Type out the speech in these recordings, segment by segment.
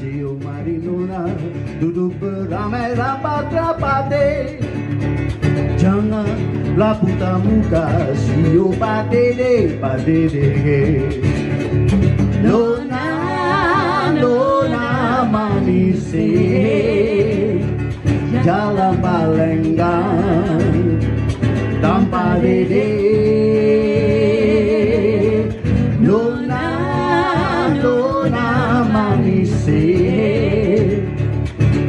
zio marinuna Duduk beramai-ramai terpade Jangan la puta muka pade padede padede Nona, nona manisih Jalan balenga.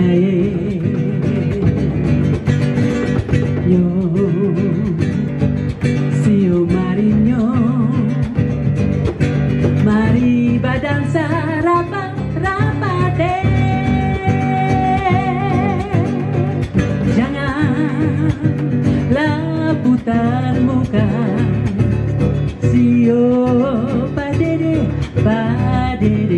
say Yo Sio Marinho Mari badansa rapa rapa de Janganlah putar muka Sio padede padede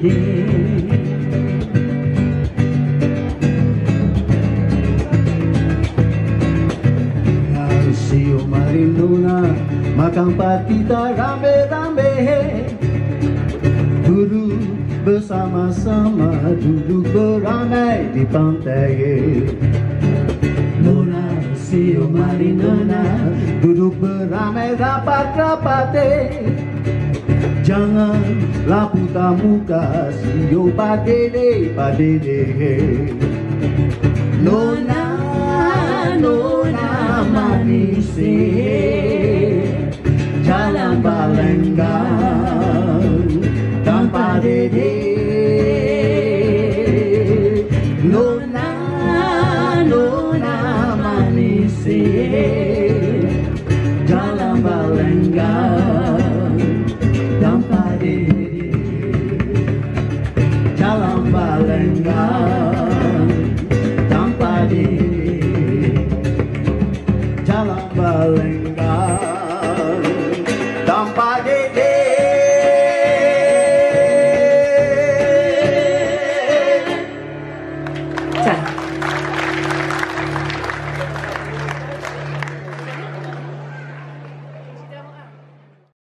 perder. Sio mariluna makampati rame-rame Duduk bersama-sama duduk beramai di pantai Luna sio marinuna duduk beramai rapat-rapate Jangan lapu muka Siyo padele padele Nona, nona manisi Jalan balenggan Tanpa dede Nona, nona manisi Jalan dalam tanpa diri